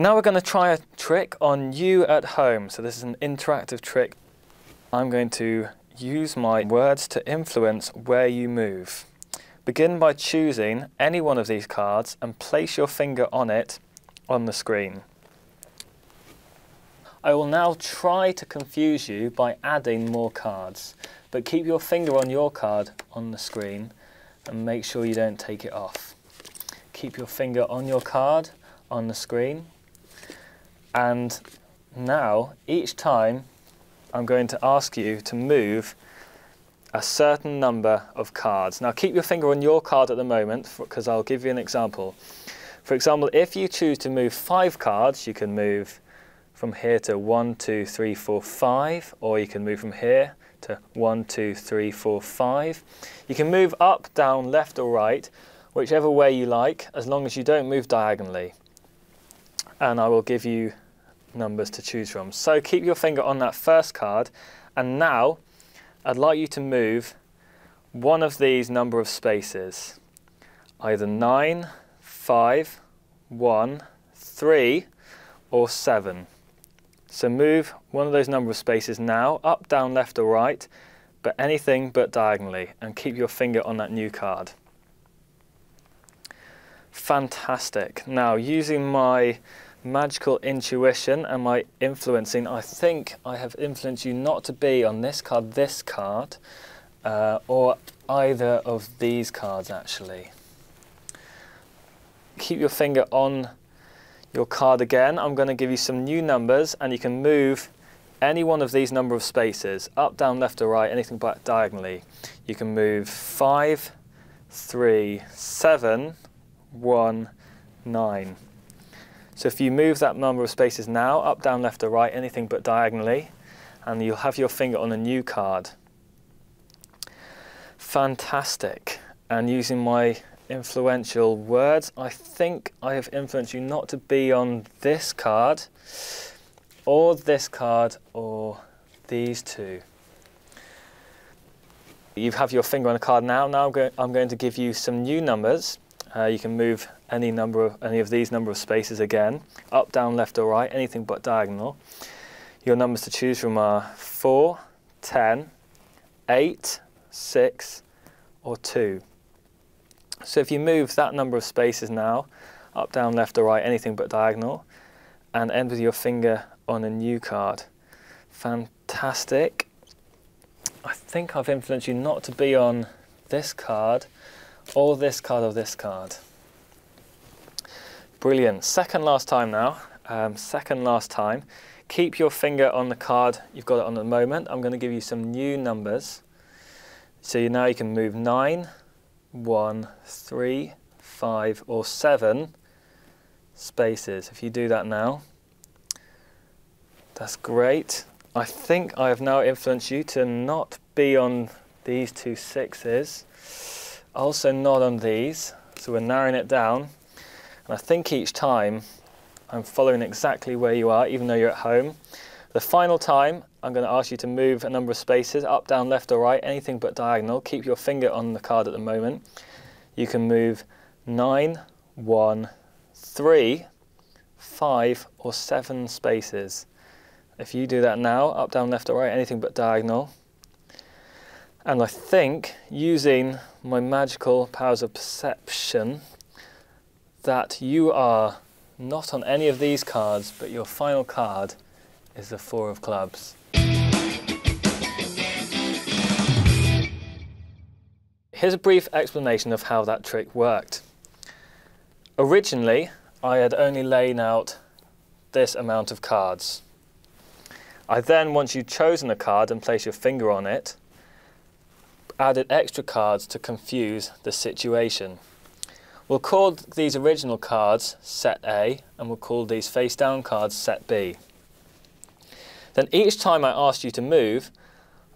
Now we're going to try a trick on you at home. So this is an interactive trick. I'm going to use my words to influence where you move. Begin by choosing any one of these cards and place your finger on it on the screen. I will now try to confuse you by adding more cards, but keep your finger on your card on the screen and make sure you don't take it off. Keep your finger on your card on the screen and now, each time, I'm going to ask you to move a certain number of cards. Now keep your finger on your card at the moment because I'll give you an example. For example, if you choose to move five cards, you can move from here to one, two, three, four, five, or you can move from here to one, two, three, four, five. You can move up, down, left or right, whichever way you like, as long as you don't move diagonally and I will give you numbers to choose from. So keep your finger on that first card and now I'd like you to move one of these number of spaces, either 9, 5, 1, 3 or 7. So move one of those number of spaces now, up, down, left or right, but anything but diagonally and keep your finger on that new card. Fantastic. Now using my magical intuition and my influencing, I think I have influenced you not to be on this card, this card, uh, or either of these cards actually. Keep your finger on your card again. I'm going to give you some new numbers and you can move any one of these number of spaces, up, down, left or right, anything but diagonally. You can move 5, 3, 7, 1, 9. So if you move that number of spaces now, up, down, left or right, anything but diagonally, and you'll have your finger on a new card. Fantastic. And using my influential words, I think I have influenced you not to be on this card, or this card, or these two. You have your finger on a card now. Now I'm, going to give you some new numbers. Uh, you can move any number of any of these number of spaces again, up, down, left or right, anything but diagonal. Your numbers to choose from are 4, 10, 8, 6 or 2. So if you move that number of spaces now, up, down, left or right, anything but diagonal, and end with your finger on a new card. Fantastic. I think I've influenced you not to be on this card, or this card, or this card. Brilliant. Second last time now. Um, second last time. Keep your finger on the card you've got it on at the moment. I'm going to give you some new numbers. So you now you can move 9, 1, 3, 5 or 7 spaces. If you do that now, that's great. I think I have now influenced you to not be on these two sixes. Also not on these. So we're narrowing it down and I think each time I'm following exactly where you are, even though you're at home. The final time, I'm going to ask you to move a number of spaces, up, down, left or right, anything but diagonal. Keep your finger on the card at the moment. You can move 9, 1, 3, 5 or 7 spaces. If you do that now, up, down, left or right, anything but diagonal. And I think using my magical powers of perception, that you are not on any of these cards, but your final card is the Four of Clubs. Here's a brief explanation of how that trick worked. Originally, I had only laid out this amount of cards. I then, once you'd chosen a card and placed your finger on it, added extra cards to confuse the situation. We'll call these original cards set A and we'll call these face down cards set B. Then each time I asked you to move,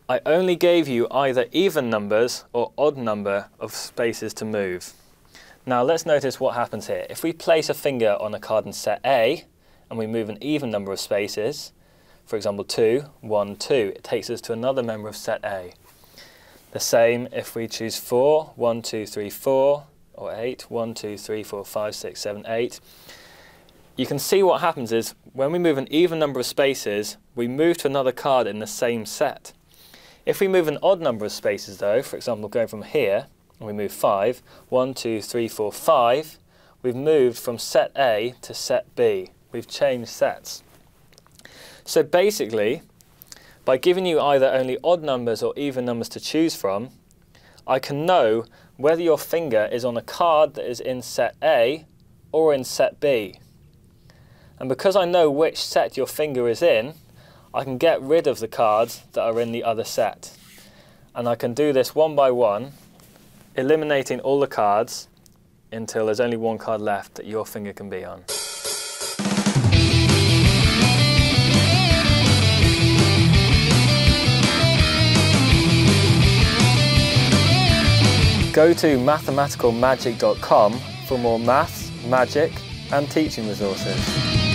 I only gave you either even numbers or odd number of spaces to move. Now let's notice what happens here. If we place a finger on a card in set A and we move an even number of spaces, for example 2, 1, 2, it takes us to another member of set A. The same if we choose 4, 1, 2, 3, 4, or 8. 1, 2, 3, 4, 5, 6, 7, 8. you can see what happens is when we move an even number of spaces, we move to another card in the same set. If we move an odd number of spaces though, for example going from here, and we move 5, 1, 2, 3, 4, 5, we've moved from set A to set B. We've changed sets. So basically, by giving you either only odd numbers or even numbers to choose from, I can know whether your finger is on a card that is in set A or in set B. And because I know which set your finger is in, I can get rid of the cards that are in the other set. And I can do this one by one, eliminating all the cards until there's only one card left that your finger can be on. Go to mathematicalmagic.com for more maths, magic and teaching resources.